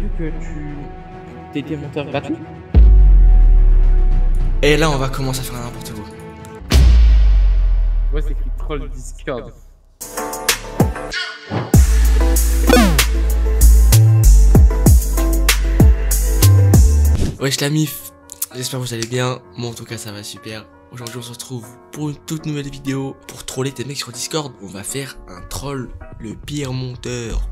vu que tu t'étais monteur gratuit. Et là, on va commencer à faire n'importe quoi. Ouais, c'est écrit troll Discord. Wesh la mif, j'espère que vous allez bien, moi en tout cas ça va super. Aujourd'hui on se retrouve pour une toute nouvelle vidéo pour troller tes mecs sur Discord. On va faire un troll, le pire monteur.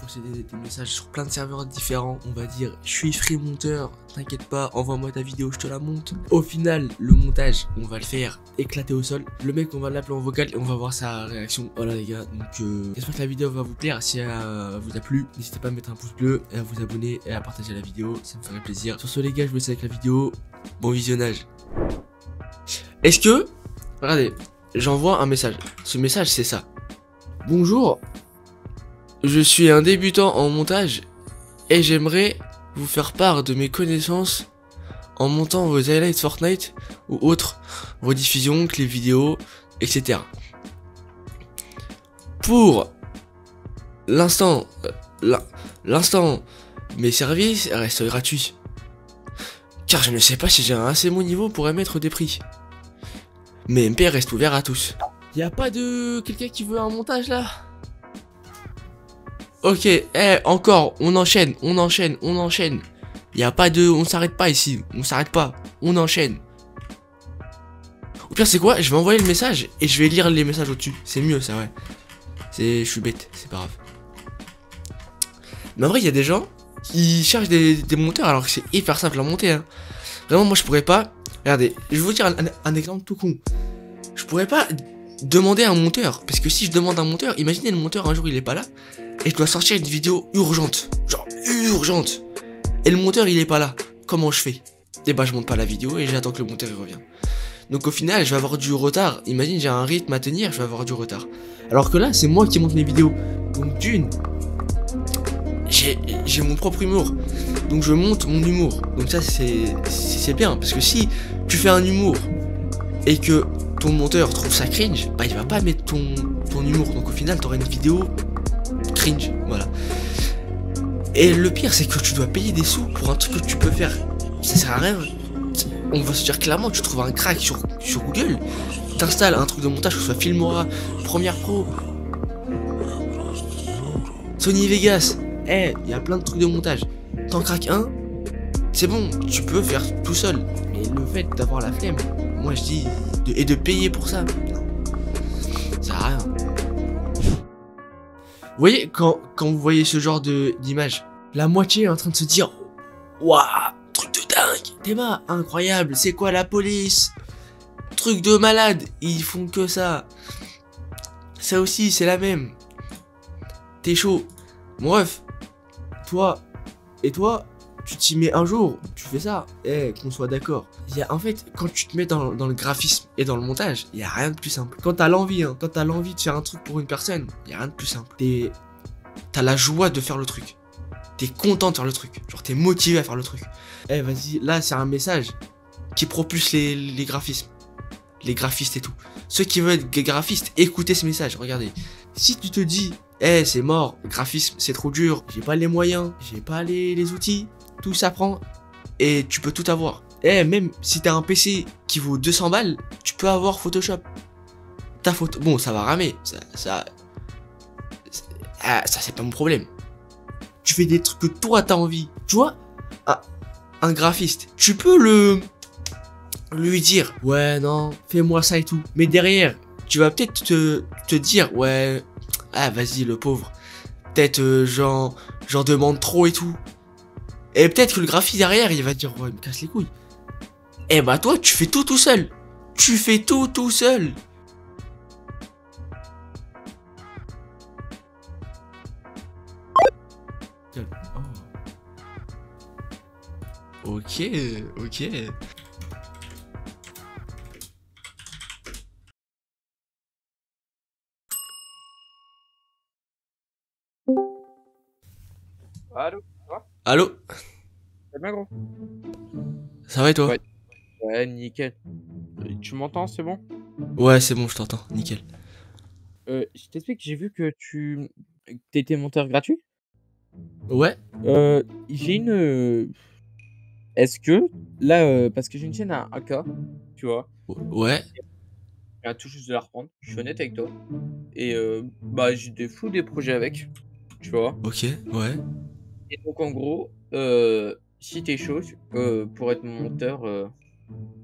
Posséder des messages sur plein de serveurs différents. On va dire je suis free monteur, t'inquiète pas, envoie-moi ta vidéo, je te la monte. Au final, le montage, on va le faire éclater au sol. Le mec, on va l'appeler en vocal et on va voir sa réaction. Voilà les gars, donc euh, j'espère que la vidéo va vous plaire. Si elle euh, vous a plu, n'hésitez pas à mettre un pouce bleu, et à vous abonner et à partager la vidéo, ça me ferait plaisir. Sur ce les gars, je vous laisse avec la vidéo. Bon visionnage. Est-ce que... Regardez, j'envoie un message. Ce message, c'est ça. Bonjour, je suis un débutant en montage et j'aimerais vous faire part de mes connaissances en montant vos highlights Fortnite ou autres rediffusions, les vidéos, etc. Pour l'instant, euh, l'in- l'instant, mes services restent gratuits. Car je ne sais pas si j'ai un assez bon niveau pour émettre des prix. Mais MP reste ouvert à tous. Y a pas de quelqu'un qui veut un montage là? Ok, eh, encore, on enchaîne, on enchaîne, on enchaîne. Y a pas de, on s'arrête pas ici, on s'arrête pas, on enchaîne. Au pire, c'est quoi? Je vais envoyer le message et je vais lire les messages au-dessus. C'est mieux, ça, ouais. C'est, je suis bête, c'est pas grave. Mais en vrai, il y a des gens qui cherchent des, des monteurs alors que c'est hyper simple à monter. Hein. Vraiment, moi, je pourrais pas. Regardez, je vais vous dire un exemple tout con. Je pourrais pas demander un monteur parce que si je demande un monteur, imaginez le monteur un jour il est pas là et je dois sortir une vidéo urgente, genre urgente. Et le monteur il est pas là. Comment je fais? Et bah je monte pas la vidéo et j'attends que le monteur il revient. Donc au final je vais avoir du retard. Imagine j'ai un rythme à tenir, je vais avoir du retard. Alors que là c'est moi qui monte mes vidéos. Donc d'une, j'ai mon propre humour. Donc je monte mon humour. Donc ça c'est bien parce que si tu fais un humour et que ton monteur trouve ça cringe, bah il va pas mettre ton ton humour. Donc au final t'auras une vidéo voilà. Et le pire, c'est que tu dois payer des sous pour un truc que tu peux faire. Ça sert à rien. On va se dire clairement, tu trouves un crack sur, Google, t'installes un truc de montage, que ce soit Filmora, Premiere Pro, Sony Vegas. Eh, il y a plein de trucs de montage. T'en craques un, c'est bon, tu peux faire tout seul. Mais le fait d'avoir la flemme, moi je dis, et de payer pour ça, ça sert à rien. Vous voyez, quand, vous voyez ce genre d'image, la moitié est en train de se dire Waouh, truc de dingue, Théma, incroyable, c'est quoi la police? Truc de malade, ils font que ça. Ça aussi, c'est la même. T'es chaud. Bref, toi et toi, tu t'y mets un jour, tu fais ça, eh, qu'on soit d'accord. En fait, quand tu te mets dans, le graphisme et dans le montage, il y a rien de plus simple. Quand t'as l'envie, hein, quand t'as l'envie de faire un truc pour une personne, il y a rien de plus simple. T'es, t'as la joie de faire le truc. T'es content de faire le truc. Genre, t'es motivé à faire le truc. Eh, vas-y, là, c'est un message qui propulse les, les graphismes. Les graphistes et tout. Ceux qui veulent être graphistes, écoutez ce message, regardez. Si tu te dis, eh, c'est mort, graphisme, c'est trop dur, j'ai pas les moyens, j'ai pas les, les outils, tout s'apprend et tu peux tout avoir. Eh, même si t'as un PC qui vaut 200 balles, tu peux avoir Photoshop. Ta photo. Bon, ça va ramer. Ça. Ça, ah, ça c'est pas mon problème. Tu fais des trucs que toi t'as envie. Tu vois un, un graphiste, tu peux le. lui dire Ouais, non, fais-moi ça et tout. Mais derrière, tu vas peut-être te, te dire Ouais, ah, vas-y, le pauvre. Peut-être euh, j'en demande trop et tout. Et peut-être que le graphiste derrière, il va dire, ouais, il me casse les couilles. Eh bah toi, tu fais tout tout seul. Tu fais tout tout seul. Oh. Ok, ok. Allô? Allô C'est bien gros Ça va et toi Ouais. Ouais, nickel. Tu m'entends, c'est bon? Ouais, c'est bon, je t'entends, nickel. Euh, je t'explique, j'ai vu que tu t'étais monteur gratuit? Ouais. Euh, j'ai une. euh, Est-ce que là, euh, parce que j'ai une chaîne à 1K, tu vois, Ouais. viens tout juste de la reprendre. Je suis honnête avec toi. Et euh, bah j'ai des fous des projets avec, tu vois. Ok. Ouais. Et donc en gros, euh, si t'es chaud euh, pour être mon monteur euh,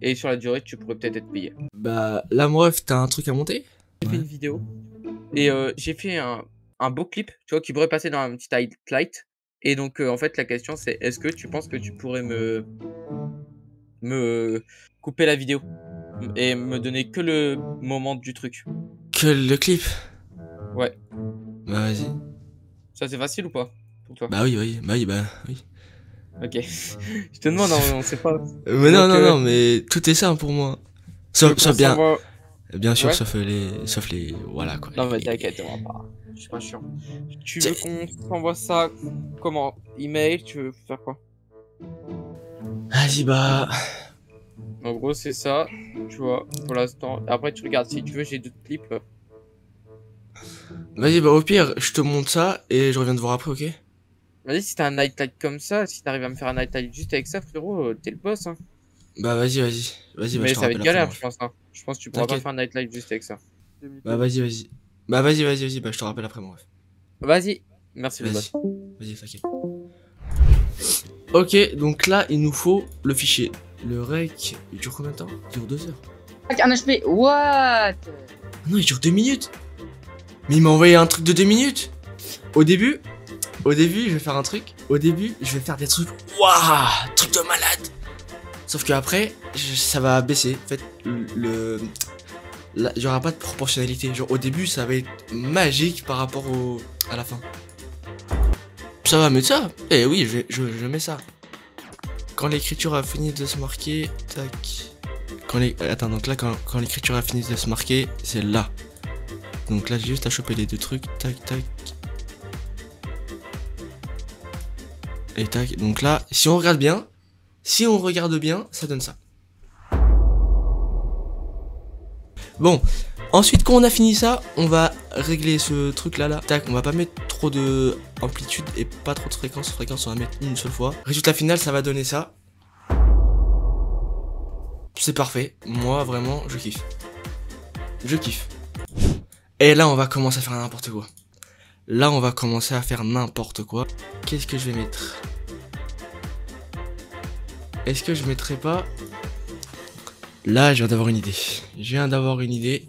et sur la durée, tu pourrais peut-être être payé. Bah, là, moi, t'as un truc à monter? J'ai fait une vidéo et euh, j'ai fait un, un beau clip, tu vois, qui pourrait passer dans un petit highlight. Et donc euh, en fait la question c'est est-ce que tu penses que tu pourrais me me couper la vidéo et me donner que le moment du truc? Que le clip? Ouais. Bah, vas-y. Ça c'est facile ou pas? Toi Bah oui, oui, bah oui, bah oui. Ok. Je te demande, on, on sait pas. Euh, Mais non, Donc, non, euh, non, mais tout est simple pour moi. Sauf, sauf bien, bien sûr, Ouais. sauf les, sauf les, voilà quoi. Non mais t'inquiète, on va pas. Je suis pas chiant. Tu veux qu'on s'envoie ça comment? Email Tu veux faire quoi? Vas-y, bah, En gros c'est ça, tu vois, pour l'instant. Après tu regardes si tu veux, j'ai d'autres clips. vas-y, bah au pire, je te montre ça et je reviens te voir après, ok? Vas-y, si t'as un nightlight comme ça, si t'arrives à me faire un nightlight juste avec ça, frérot, euh, t'es le boss. Hein. Bah vas-y, vas-y, vas-y, bah, Mais ça va être galère, après, je pense. Hein. Je pense que tu pourras pas faire un nightlight juste avec ça. Bah vas-y, vas-y. Bah vas-y, vas-y, vas-y, bah je te rappelle après, moi. Vas-y, merci le Vas-y, boss. vas-y, t'inquiète. Ok, donc là, il nous faut le fichier. Le rec, il dure combien de temps? Il dure deux heures. Un HP, what? Ah non, il dure deux minutes Mais il m'a envoyé un truc de deux minutes Au début, au début, je vais faire un truc. Au début, je vais faire des trucs. Waouh Truc de malade Sauf que après, ça va baisser. En fait, le. il y aura pas de proportionnalité. Genre, au début, ça va être magique par rapport à la fin. Ça va mettre ça Eh oui, je, mets ça. Quand l'écriture a fini de se marquer, tac. Quand les... Attends, donc là, quand, quand l'écriture a fini de se marquer, c'est là. Donc là, j'ai juste à choper les deux trucs, tac, tac. Et tac. Donc là, si on regarde bien, si on regarde bien, ça donne ça. Bon, ensuite quand on a fini ça, on va régler ce truc là là. Tac, on va pas mettre trop de amplitude et pas trop de fréquence. Fréquence, on va mettre une seule fois. Résultat final, ça va donner ça. C'est parfait. Moi, vraiment, je kiffe. Je kiffe. Et là, on va commencer à faire n'importe quoi. Là, on va commencer à faire n'importe quoi. Qu'est-ce que je vais mettre? Est-ce que je mettrai pas? Là, je viens d'avoir une idée. Je viens d'avoir une idée.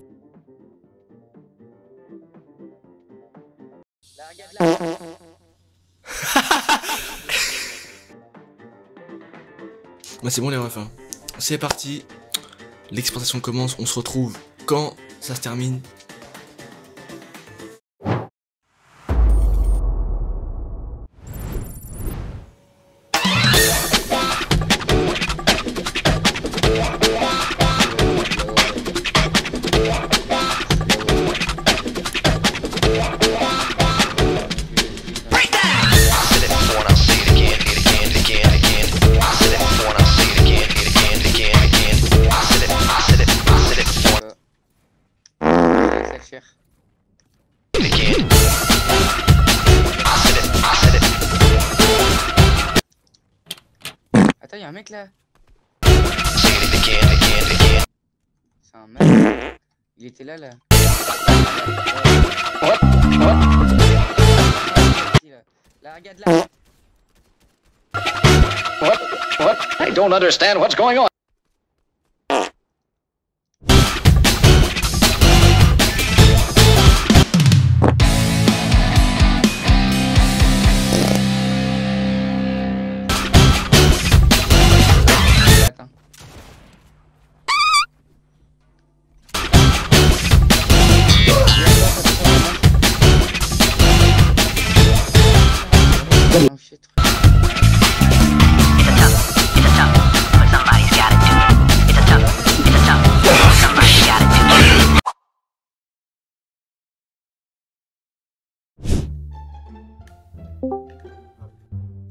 Bah c'est bon les refs. hein. C'est parti. L'exportation commence. On se retrouve quand ça se termine. Un mec. Il était là là. What? What? Ici, là. Là, regarde là. What? What? I don't understand what's going on.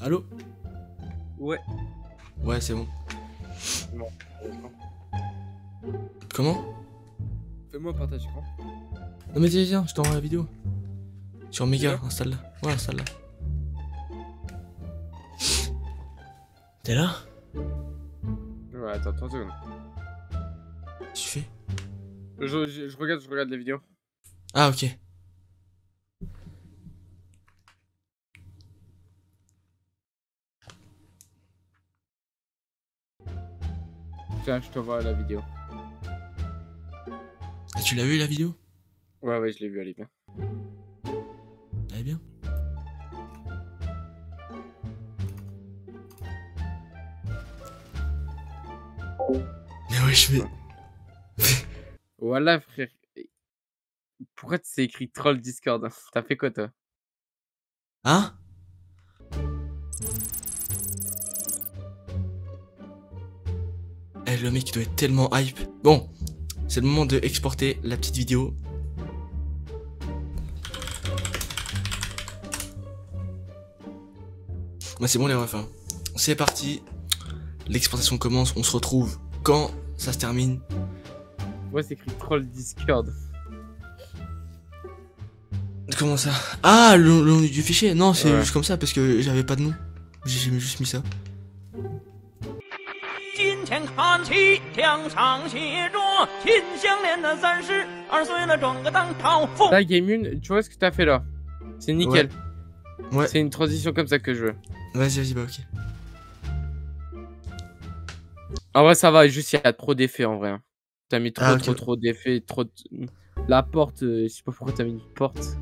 Allô? Ouais. Ouais, c'est bon. bon. Comment? Fais-moi partage écran. Non mais tiens, tiens, je t'envoie la vidéo. Sur méga, installe-la. Ouais, installe-la. T'es là? Ouais, attends 30 secondes. Tu fais? Je, je regarde, je regarde la vidéo. Ah, ok. Tiens, je te vois la vidéo. Ah, tu l'as vu la vidéo? Ouais, ouais, je l'ai vu, elle est bien. Elle est bien. Mais ouais, je vais. Voilà, frère. Pourquoi tu t'es écrit troll Discord hein? T'as fait quoi, toi? Hein? Eh, le mec il doit être tellement hype. Bon, c'est le moment de exporter la petite vidéo. Bah c'est bon les refs. hein. C'est parti. L'exportation commence. On se retrouve quand ça se termine. Moi, c'est écrit troll Discord. Comment ça? Ah, le, le nom du fichier Non, c'est Ouais. juste comme ça parce que j'avais pas de nom. J'ai juste mis ça. 金钱看齐，墙上写着“秦香莲的三十二岁了，转个当朝父 Là, Game Une, tu vois ce que t'as fait là C'est nickel. Ouais. C'est une transition comme ça que je veux. Vas-y, vas-y, bah ok. En vrai, ça va, juste il y a trop d'effets en vrai. hein. T'as mis trop, Ah, ok. trop, trop d'effets. Trop de- La porte, euh, je sais pas pourquoi t'as mis une porte.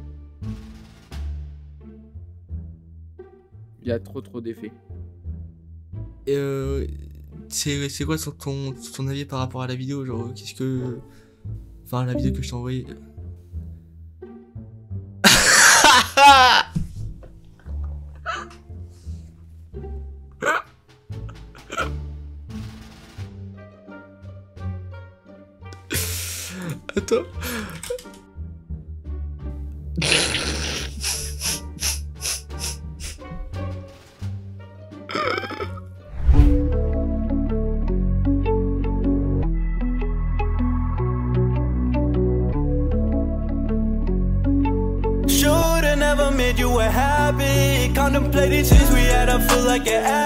Il y a trop, trop d'effets. Et euh, c'est quoi ton, ton, ton avis par rapport à la vidéo Genre, qu'est-ce que. Enfin, la vidéo que je t'ai envoyée? Attends. Like an